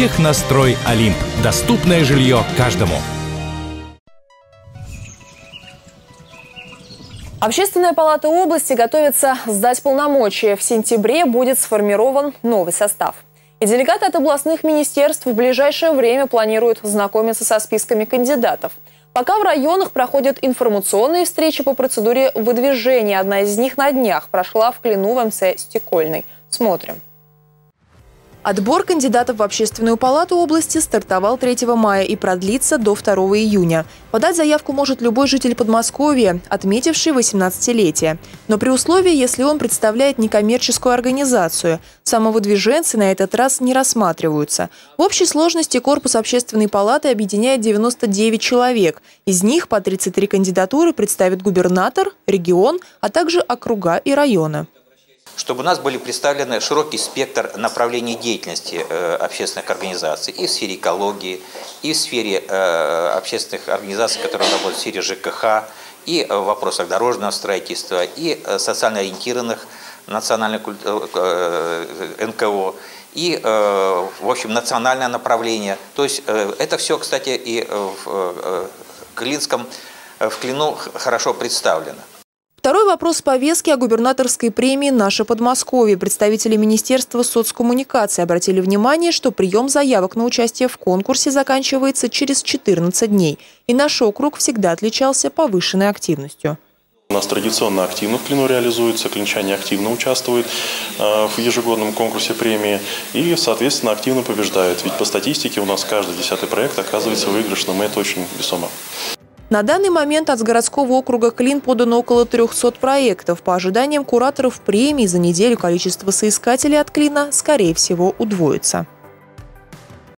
Технострой Олимп. Доступное жилье каждому. Общественная палата области готовится сдать полномочия. В сентябре будет сформирован новый состав. И делегаты от областных министерств в ближайшее время планируют знакомиться со списками кандидатов. Пока в районах проходят информационные встречи по процедуре выдвижения. Одна из них на днях прошла в Клину в МЦ «Стекольный». Смотрим. Отбор кандидатов в Общественную палату области стартовал 3 мая и продлится до 2 июня. Подать заявку может любой житель Подмосковья, отметивший 18-летие. Но при условии, если он представляет некоммерческую организацию. Самовыдвиженцы на этот раз не рассматриваются. В общей сложности корпус Общественной палаты объединяет 99 человек. Из них по 33 кандидатуры представит губернатор, регион, а также округа и районы чтобы у нас были представлены широкий спектр направлений деятельности э, общественных организаций и в сфере экологии, и в сфере э, общественных организаций, которые работают в сфере ЖКХ, и в вопросах дорожного строительства, и социально ориентированных национальных э, НКО, и, в общем, национальное направление. То есть это все, кстати, и в Клинском, в Клину хорошо представлено. Второй вопрос повестки о губернаторской премии «Наше Подмосковье». Представители Министерства соцкоммуникации обратили внимание, что прием заявок на участие в конкурсе заканчивается через 14 дней. И наш округ всегда отличался повышенной активностью. У нас традиционно активно в Клину реализуется, клинчане активно участвуют э, в ежегодном конкурсе премии и, соответственно, активно побеждают. Ведь по статистике у нас каждый десятый проект оказывается выигрышным, и это очень весомо. На данный момент от городского округа Клин подано около 300 проектов. По ожиданиям кураторов премии за неделю количество соискателей от Клина, скорее всего, удвоится.